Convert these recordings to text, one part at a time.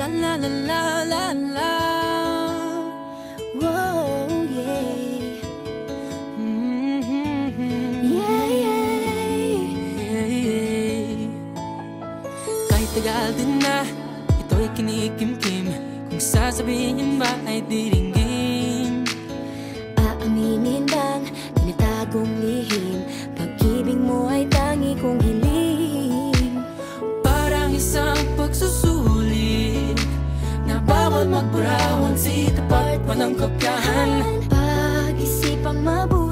La la la la la la Whoa, yeah. Mhm. Yeah, yeah. Kahit tagal din na Ito'y kinikimkim Kung sasabihin ba ay diringgin Aaminin Na bawal magburawan Si tapat pa ng kopyahan. Pag-isipang mabuti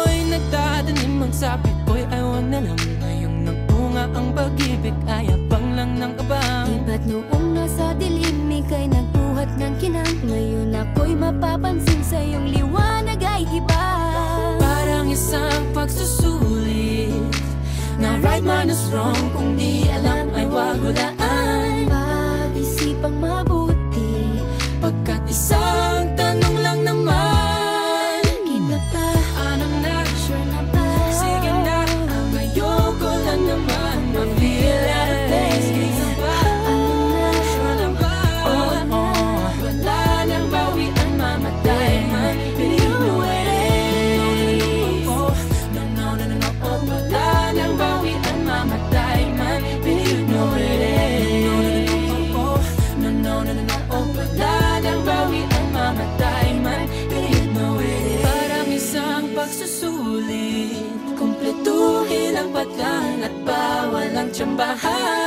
Nooy nagdadanim ang sabi ko'y ay wag na lang. Ngayong nagbunga ang pag-ibig ay abang lang ng kabang Di ba't noong nasa dilim Ika'y nagbuhat ng kinang. Ngayon ako'y mapapansin sa iyong liwanag ay iba. Parang isang pagsusulit. Na right man is wrong Kung di alam mamatay man Do you know it? Oh, oh, no, no, no, no, no Oh, paglalang bawi ang mamatay man Do you know it is? Parang isang pagsusulit Kumpletuhin ang patlang at bawal ang tsambahan